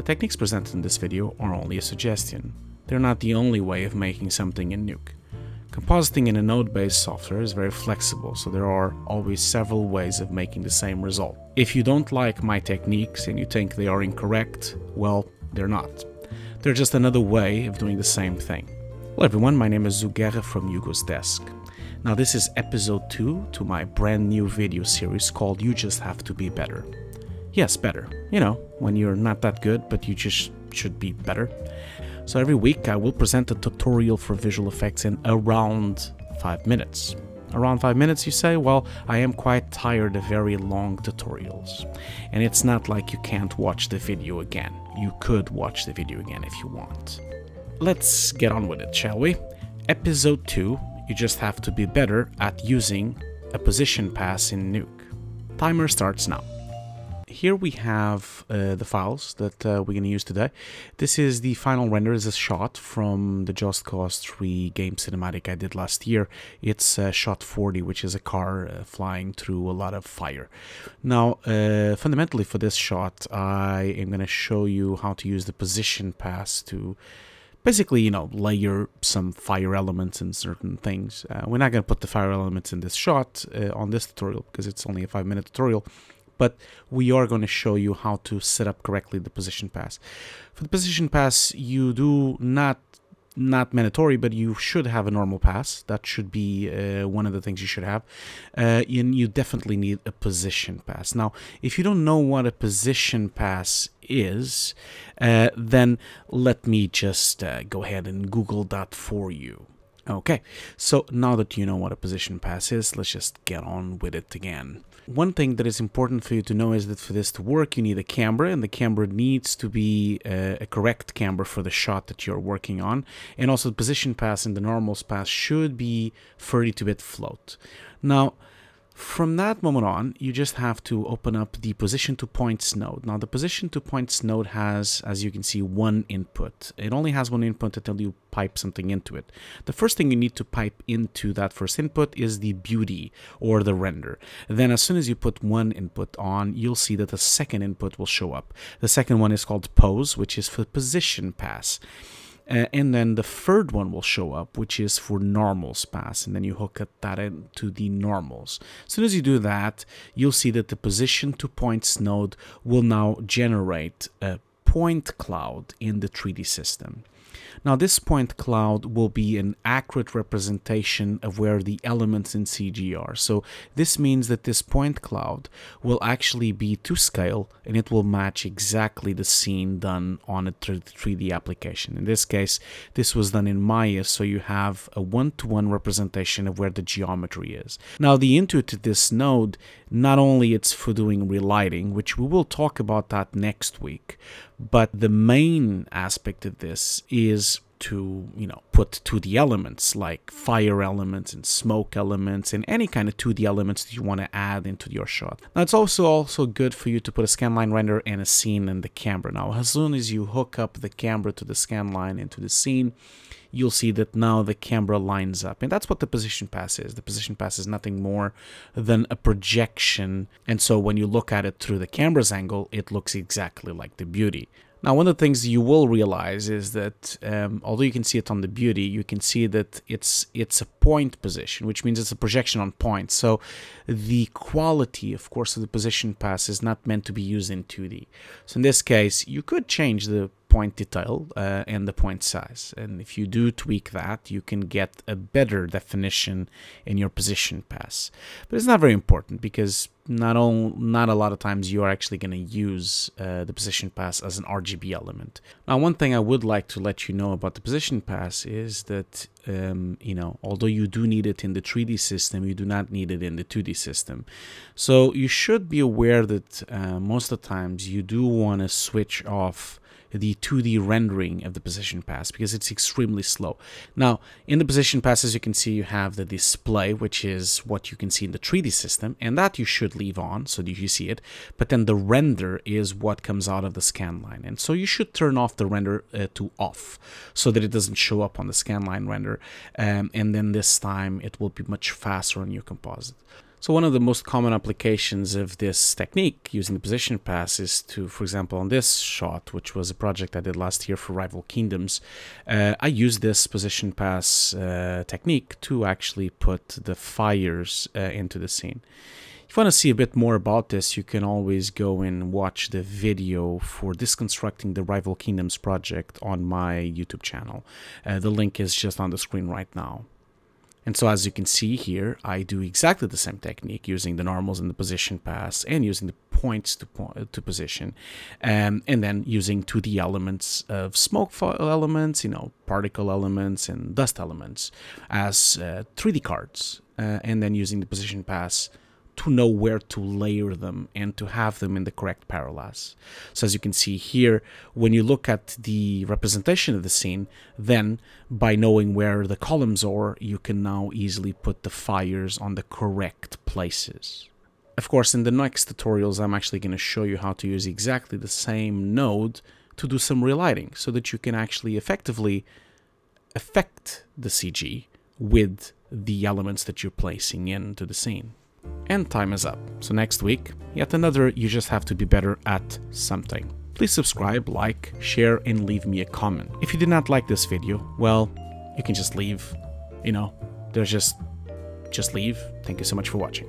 The techniques presented in this video are only a suggestion. They're not the only way of making something in Nuke. Compositing in a node-based software is very flexible, so there are always several ways of making the same result. If you don't like my techniques and you think they are incorrect, well, they're not. They're just another way of doing the same thing. Hello everyone, my name is Hugo Guerra from Hugo's Desk. Now this is episode 2 to my brand new video series called You Just Have to Be Better. Yes, better. You know, when you're not that good, but you just should be better. So every week I will present a tutorial for visual effects in around 5 minutes. Around 5 minutes you say? Well, I am quite tired of very long tutorials. And it's not like you can't watch the video again. You could watch the video again if you want. Let's get on with it, shall we? Episode 2, you just have to be better at using a position pass in Nuke. Timer starts now here we have uh, the files that uh, we're going to use today. This is the final render is a shot from the Just Cause 3 game cinematic I did last year. It's uh, shot 40, which is a car uh, flying through a lot of fire. Now, uh, fundamentally for this shot, I am going to show you how to use the position pass to basically, you know, layer some fire elements and certain things. Uh, we're not going to put the fire elements in this shot on this tutorial because it's only a 5 minute tutorial but we are going to show you how to set up correctly the position pass. For the position pass, you do not not mandatory, but you should have a normal pass. That should be uh, one of the things you should have. Uh, and you definitely need a position pass. Now, if you don't know what a position pass is, uh, then let me just uh, go ahead and Google that for you. Okay, so now that you know what a position pass is, let's just get on with it again. One thing that is important for you to know is that for this to work, you need a camera, and the camera needs to be a, a correct camera for the shot that you're working on. And also the position pass and the normals pass should be 32-bit float. Now, from that moment on, you just have to open up the position to points node. Now the position to points node has, as you can see, one input. It only has one input until you pipe something into it. The first thing you need to pipe into that first input is the beauty or the render. Then as soon as you put one input on, you'll see that the second input will show up. The second one is called pose, which is for position pass. Uh, and then the third one will show up, which is for normals pass, and then you hook that into the normals. As soon as you do that, you'll see that the position to points node will now generate a point cloud in the 3D system. Now this point cloud will be an accurate representation of where the elements in CG are. So this means that this point cloud will actually be to scale and it will match exactly the scene done on a 3D application. In this case, this was done in Maya, so you have a one-to-one -one representation of where the geometry is. Now the intuit to this node, not only it's for doing relighting, which we will talk about that next week, but the main aspect of this is to you know put 2D elements like fire elements and smoke elements and any kind of 2D elements that you want to add into your shot. Now it's also also good for you to put a scanline render and a scene in the camera. Now as soon as you hook up the camera to the scanline into the scene, you'll see that now the camera lines up. And that's what the position pass is. The position pass is nothing more than a projection. And so when you look at it through the camera's angle, it looks exactly like the beauty. Now, one of the things you will realize is that um, although you can see it on the beauty, you can see that it's it's a point position, which means it's a projection on points. So the quality, of course, of the position pass is not meant to be used in 2D. So in this case, you could change the point detail uh, and the point size. And if you do tweak that, you can get a better definition in your position pass. But it's not very important because not all, not a lot of times you are actually going to use uh, the position pass as an RGB element. Now, one thing I would like to let you know about the position pass is that um, you know, although you do need it in the 3D system, you do not need it in the 2D system. So you should be aware that uh, most of the times you do want to switch off the 2D rendering of the position pass because it's extremely slow. Now, in the position pass, as you can see, you have the display, which is what you can see in the 3D system, and that you should leave on so that you see it. But then the render is what comes out of the scan line. And so you should turn off the render uh, to off so that it doesn't show up on the scan line render. Um, and then this time it will be much faster on your composite. So one of the most common applications of this technique using the position pass is to, for example, on this shot, which was a project I did last year for Rival Kingdoms, uh, I used this position pass uh, technique to actually put the fires uh, into the scene. If you want to see a bit more about this, you can always go and watch the video for Disconstructing the Rival Kingdoms project on my YouTube channel. Uh, the link is just on the screen right now. And so as you can see here, I do exactly the same technique using the normals and the position pass and using the points to, point, to position um, and then using 2D elements of smoke elements, you know, particle elements and dust elements as uh, 3D cards uh, and then using the position pass to know where to layer them and to have them in the correct parallax. So as you can see here, when you look at the representation of the scene, then by knowing where the columns are, you can now easily put the fires on the correct places. Of course, in the next tutorials, I'm actually going to show you how to use exactly the same node to do some relighting so that you can actually effectively affect the CG with the elements that you're placing into the scene. And time is up. So next week, yet another You Just Have to Be Better at Something. Please subscribe, like, share, and leave me a comment. If you did not like this video, well, you can just leave. You know, there's just, just leave. Thank you so much for watching.